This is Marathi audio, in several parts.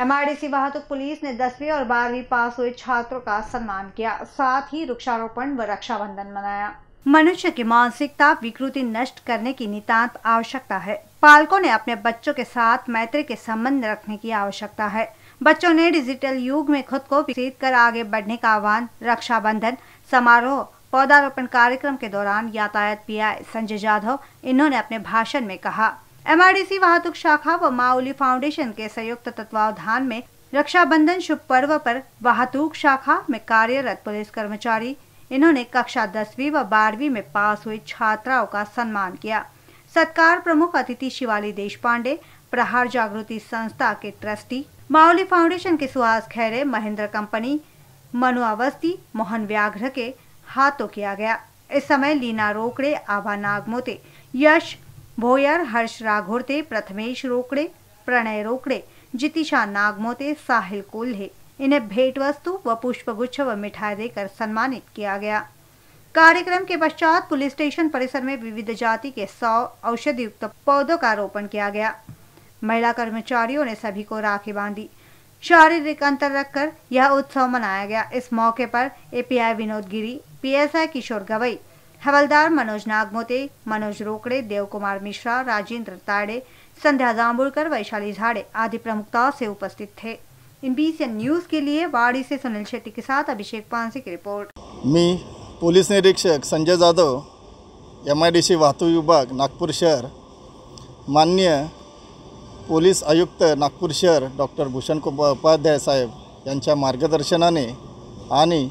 एमआरडीसी वाहतुक पुलिस ने दसवीं और बारहवीं पास हुए छात्रों का सम्मान किया। साथ ही वृक्षारोपण व रक्षाबंधन मनाया। मनुष्य की मानसिकता, विकृति नष्ट करने की नितांत आवश्यकता है। पालकों ने अपने बच्चों के साथ मैत्री के संबंध रखने की आवश्यकता है। बच्चों ने डिजिटल युग में खुद को विकसित कर आगे बढ़ने का आह्वान रक्षाबंधन समारोह, पौधारोपण कार्यक्रम के दौरान यातायात पीआई संजय जाधव, इन्होंने अपने भाषण में कहा। एमआरडीसी वाहतुक शाखा व माउली फाउंडेशन के संयुक्त तत्वावधान में रक्षाबंधन शुभ पर्व पर वाहतुक शाखा में कार्यरत पुलिस कर्मचारी, इन्होंने कक्षा दसवीं व बारहवीं में पास हुई छात्राओं का सम्मान किया। सत्कार प्रमुख अतिथि शिवाली देश पांडे प्रहार जागृति संस्था के ट्रस्टी, माउली फाउंडेशन के सुहास खैरे, महेंद्र कंपनी, मनु अवस्थी, मोहन व्याघ्र के हाथों किया गया। इस समय लीना रोकड़े, आभा नागमोते, यश भोयर, हर्ष राघोरते प्रथमेश रोकड़े, प्रणय रोकड़े, जितिशा नागमोते, साहिल कोल्हे। इन्हें भेंट वस्तु व पुष्पगुच्छ व मिठाई देकर सम्मानित किया गया। कार्यक्रम के पश्चात पुलिस स्टेशन परिसर में विविध जाति के सौ औषधि युक्त पौधों का रोपण किया गया। महिला कर्मचारियों ने सभी को राखी बांधी। शारीरिक अंतर रखकर यह उत्सव मनाया गया। इस मौके पर एपीआई विनोद गिरी, पीएसआई किशोर गवई हवलदार मनोज नागमोते मनोज रोकड़े देवकुमार मिश्रा राजेंद्र ताड़े संध्या जाम्बुड़कर वैशाली झाड़े आदि प्रमुखता से उपस्थित थे. इन बीसीएन न्यूज के लिए वाड़ी से सुनील शेट्टी के साथ अभिषेक पांसे की रिपोर्ट। मी पोलीस निरीक्षक Sanjay Jadhav M I D C वाहतूक विभाग नागपूर शहर. मान्य पोलीस आयुक्त नागपूर शहर डॉक्टर भूषण उपाध्याय साहेब यांच्या मार्गदर्शनाने आणि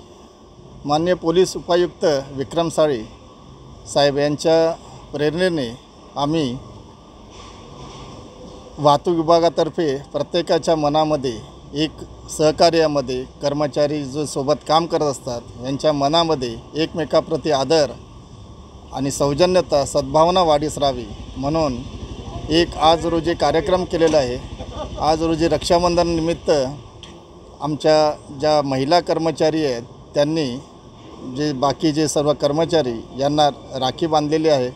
मान्य पोलीस उपायुक्त विक्रम साळी साहेब यांच्या प्रेरणेने आम्ही वाहतूक विभागातर्फे प्रत्येकाच्या मनामध्ये एक सहकार्यामध्ये कर्मचारी जो सोबत काम करत असतात यांच्या मनामध्ये एकमेकाप्रती आदर आणि सौजन्यता सद्भावना वाढीस राहावी. म्हणून एक आज रोजी कार्यक्रम केलेला आहे. आज रोजी रक्षाबंधन निमित्त आमच्या ज्या महिला कर्मचारी आहेत त्यांनी जे बाकी जे सर्व कर्मचारी यांना राखी बांधलेली आहे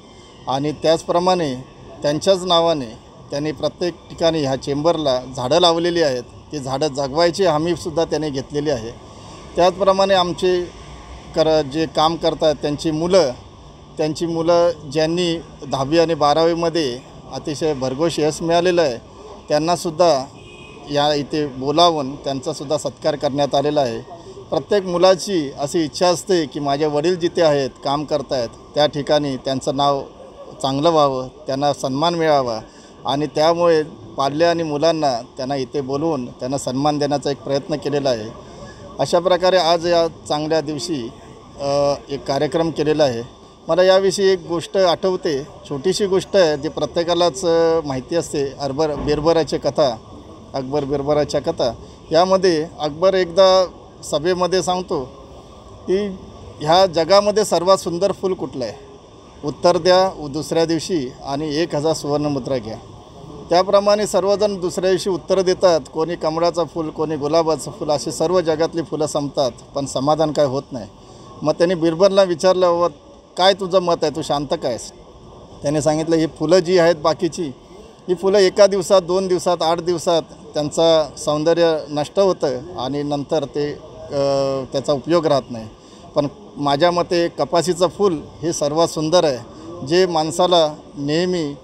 आणि त्याचप्रमाणे त्यांच्याच नावाने त्यांनी प्रत्येक ठिकाणी ह्या चेंबरला झाडं लावलेली आहेत. ती झाडं जगवायची हमीसुद्धा त्यांनी घेतलेली आहे. त्याचप्रमाणे आमचे कर जे काम करतात त्यांची मुलं त्यांची मुलं ज्यांनी दहावी आणि बारावीमध्ये अतिशय भरघोष यश मिळालेलं आहे त्यांनासुद्धा या इथे बोलावून त्यांचासुद्धा सत्कार करण्यात आलेला आहे. प्रत्येक मुलाची अशी इच्छा असते की माझे वडील जिथे आहेत काम करत आहेत त्या ठिकाणी त्यांचं नाव चांगलं व्हावं त्यांना सन्मान मिळावा. आणि त्यामुळे पाल्य आणि मुलांना त्यांना इथे बोलवून त्यांना सन्मान देण्याचा एक प्रयत्न केलेला आहे. अशा प्रकारे आज या चांगल्या दिवशी एक कार्यक्रम केलेला आहे. मला याविषयी एक गोष्ट आठवते. छोटीशी गोष्ट आहे जी प्रत्येकालाच माहिती असते. अकबर बिरबराची कथा अकबर बिरबराच्या कथा. यामध्ये अकबर एकदा सभेमध्ये सांगतो की ह्या जगामध्ये सर्वात सुंदर फूल कुठलं आहे? उत्तर द्या दुसऱ्या दिवशी आणि एक हजार सुवर्णमुद्रा घ्या. त्याप्रमाणे सर्वजण दुसऱ्या दिवशी उत्तर देतात. कोणी कमळाचं फूल कोणी गुलाबाचं फूल अशी सर्व जगातली फुलं संपतात. पण समाधान काय होत नाही. मग त्यांनी बिरबलला विचारलं व काय तुझं मत आहे? तू शांत काय आहेस? त्याने सांगितलं ही फुलं जी आहेत बाकीची ही फुलं एका दिवसात दोन दिवसात आठ दिवसात त्यांचं सौंदर्य नष्ट होतं आणि नंतर ते त्याचा उपयोग राहत नाही. पण माझ्या मते कपाशीचं फूल हे सर्वात सुंदर आहे. जे माणसाला नेहमी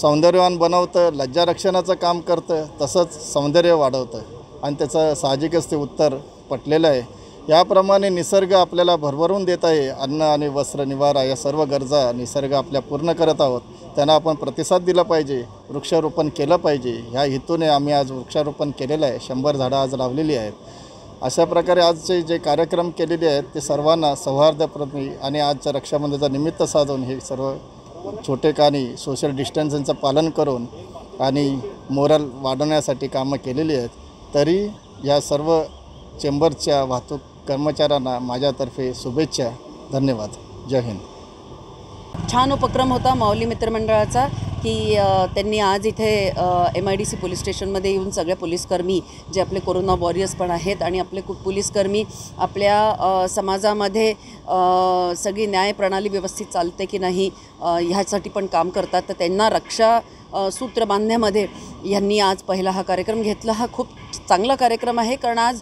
सौंदर्यवान बनवतं लज्जारक्षणाचं काम करतं तसंच सौंदर्य वाढवतं. आणि त्याचं साहजिकच ते उत्तर पटलेलं आहे. याप्रमाणे निसर्ग आपल्याला भरभरून देत आहे. अन्न आणि वस्त्र निवारा या सर्व गरजा निसर्ग आपल्या पूर्ण करत आहोत. त्यांना आपण प्रतिसाद दिला पाहिजे. वृक्षारोपण केलं पाहिजे. ह्या हेतूने आम्ही आज वृक्षारोपण केलेलं आहे. शंभर झाडं आज लावलेली आहेत. अशा प्रकारे आजचे जे कार्यक्रम केलेले आहेत ते सर्वांना सौहार्दप्रमी आणि आजच्या रक्षाबंधनाचा निमित्त साधून हे सर्व छोटे कानी सोशल डिस्टन्सिंगचं पालन करून आणि मोरल वाढवण्यासाठी कामं केलेली आहेत. तरी या सर्व चेंबरच्या वाहतूक कर्मचाऱ्यांना माझ्यातर्फे शुभेच्छा. धन्यवाद. जय हिंद. छान उपक्रम होता माऊली मित्रमंडळाचा की त्यांनी आज इथे M I D C police स्टेशनमध्ये येऊन सगळे पोलीसकर्मी जे आपले कोरोना वॉरियर्स पण आहेत आणि आपले कु पोलीसकर्मी आपल्या समाजामध्ये सगळी न्याय प्रणाली व्यवस्थित चालते की नाही ह्यासाठी पण काम करतात. तर त्यांना रक्षा सूत्र बांधण्यामध्ये यांनी आज पहिला हा कार्यक्रम घेतला. हा खूप चांगला कार्यक्रम आहे. कारण आज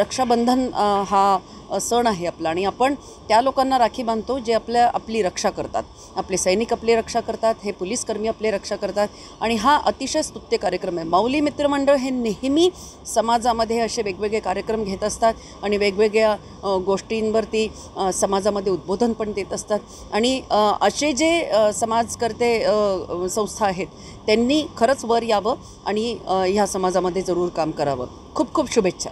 रक्षाबंधन हा सण आहे आपला आणि आपण त्या लोकांना राखी बांधतो जे आपल्या आपली रक्षा करतात. आपले सैनिक आपली रक्षा करतात हे पोलीसकर्मी आपली रक्षा करतात आणि हा अतिशय स्तुत्य कार्यक्रम आहे. माऊली मित्रमंडळ हे नेहमी समाजामध्ये असे वेगवेगळे कार्यक्रम घेत असतात आणि वेगवेगळ्या गोष्टींवरती समाजामध्ये उद्बोधन पण देत असतात. आणि असे जे समाजकर्ते संस्था आहेत त्यांनी खरंच वर यावं आणि ह्या समाजामध्ये जरूर काम करावं. खूप खूप शुभेच्छा.